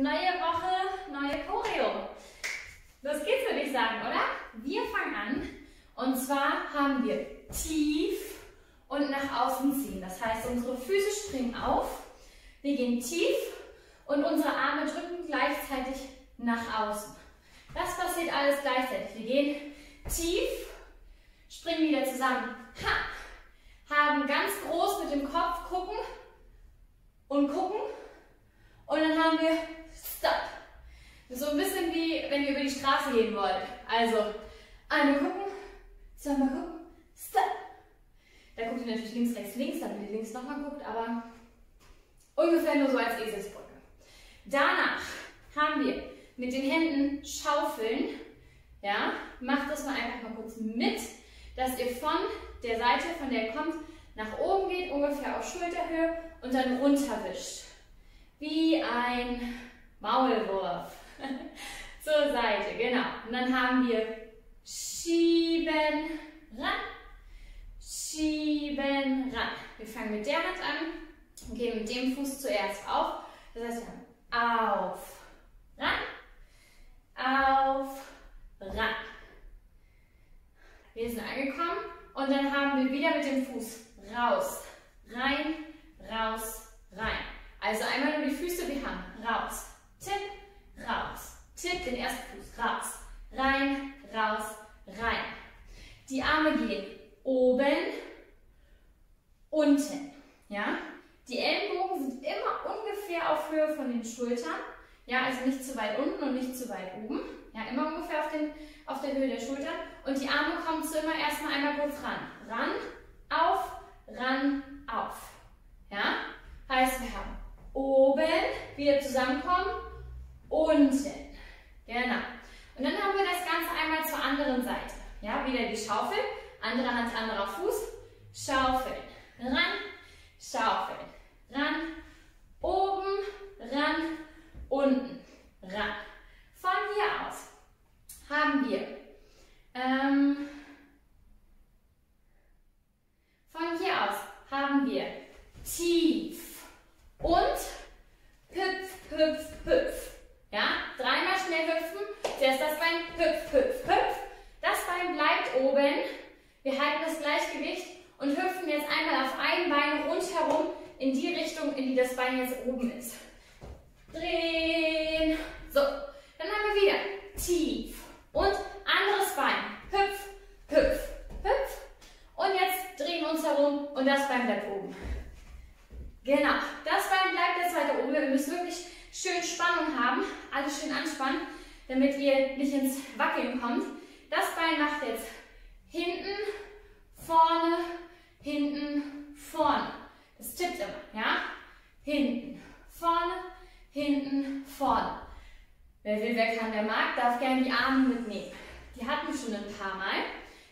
neue Woche, neue Choreo. Los geht's, würde ich sagen, oder? Wir fangen an. Und zwar haben wir tief und nach außen ziehen. Das heißt, unsere Füße springen auf. Wir gehen tief und unsere Arme drücken gleichzeitig nach außen. Das passiert alles gleichzeitig. Wir gehen tief, springen wieder zusammen. Ha! Haben ganz groß mit dem Kopf gucken und gucken. Und dann haben wir Stop. So ein bisschen wie wenn ihr über die Straße gehen wollt. Also einmal gucken, zweimal gucken, Stop. Da guckt ihr natürlich links, rechts, links, damit ihr links nochmal guckt, aber ungefähr nur so als Eselsbrücke. Danach haben wir mit den Händen schaufeln. Ja, macht das mal einfach mal kurz mit, dass ihr von der Seite, von der ihr kommt, nach oben geht, ungefähr auf Schulterhöhe und dann runterwischt. Wie ein Maulwurf. Zur Seite, genau. Und dann haben wir schieben, ran, schieben, ran. Wir fangen mit der Hand an und gehen mit dem Fuß zuerst auf. Das heißt, wir haben auf, ran, auf, ran. Wir sind angekommen und dann haben wir wieder mit dem Fuß raus, rein, raus, rein. Also einmal nur die Füße, wir haben raus, tipp, raus, tipp, den ersten Fuß, raus, rein, raus, rein. Die Arme gehen oben, unten, ja. Die Ellenbogen sind immer ungefähr auf Höhe von den Schultern, ja, also nicht zu weit unten und nicht zu weit oben, ja, immer ungefähr auf, den, auf der Höhe der Schultern. Und die Arme kommen zu immer erstmal einmal kurz ran, ran, auf, ran, auf, ja. Heißt, wir haben oben, wieder zusammenkommen, unten, genau. Und dann haben wir das Ganze einmal zur anderen Seite. Ja, wieder die Schaufel, andere Hand, anderer Fuß, schaufeln, ran, schaufeln, ran, oben, ran, unten, ran. Von hier aus haben wir ähm, von hier aus haben wir tief und hüpf, hüpf, hüpf. Ja, dreimal schnell hüpfen. Zuerst das Bein hüpf, hüpf, hüpf. Das Bein bleibt oben. Wir halten das Gleichgewicht und hüpfen jetzt einmal auf ein Bein rundherum in die Richtung, in die das Bein jetzt oben ist. Drehen. So, dann haben wir wieder tief und anderes Bein. Hüpf, hüpf, hüpf. Und jetzt drehen wir uns herum und das Bein bleibt oben. Genau, das Bein bleibt jetzt weiter oben. Wir müssen wirklich schön Spannung haben, alles schön anspannen, damit ihr nicht ins Wackeln kommt. Das Bein macht jetzt hinten, vorne, hinten, vorne. Das tippt immer, ja? Hinten, vorne, hinten, vorne. Wer will, wer kann, wer mag, darf gerne die Arme mitnehmen. Die hatten wir schon ein paar Mal.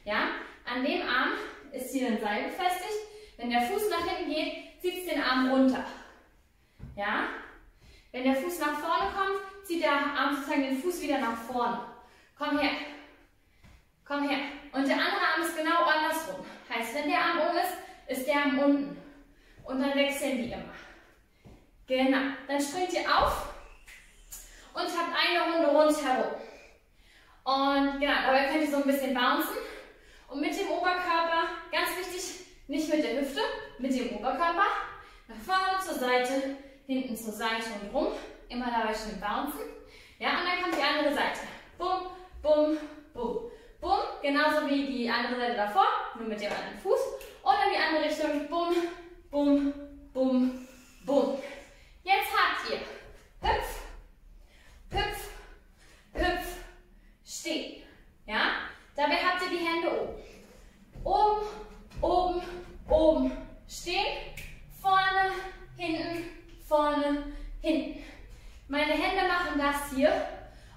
Ja? An dem Arm ist hier ein Seil befestigt. Wenn der Fuß nach hinten geht, zieht es den Arm runter. Ja? Wenn der Fuß nach vorne kommt, zieht der Arm sozusagen den Fuß wieder nach vorne. Komm her. Komm her. Und der andere Arm ist genau andersrum. Heißt, wenn der Arm oben ist, ist der Arm unten. Und dann wechseln die immer. Genau. Dann springt ihr auf und habt eine Runde rundherum. Und genau, dabei könnt ihr so ein bisschen bouncen. Und mit dem Oberkörper, ganz wichtig, nicht mit der Hüfte, mit dem Oberkörper. Nach vorne zur Seite, hinten zur Seite und rum. Immer dabei schön bouncen. Ja, und dann kommt die andere Seite. Bum, bum, bum. Bum, genauso wie die andere Seite davor, nur mit dem anderen Fuß. Und in die andere Richtung. Bum, bum, bum. Jetzt habt ihr Hüpf, Hüpf, Hüpf, Stehen. Ja? Dabei habt ihr die Hände oben. Oben, oben, oben. Stehen. Vorne, hinten, vorne, hinten. Meine Hände machen das hier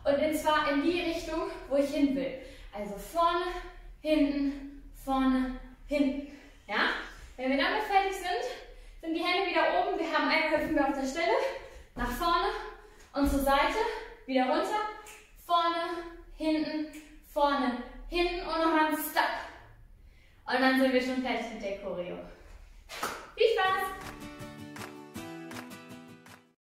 und zwar in die Richtung, wo ich hin will. Also vorne, hinten, vorne, hinten. Ja? Wenn wir damit fertig sind, sind die Hände wieder oben. Wir haben einen Hüpfen auf der Stelle. Nach vorne und zur Seite. Wieder runter. Vorne, hinten, vorne, hinten und nochmal ein Stop. Und dann sind wir schon fertig mit der Choreo.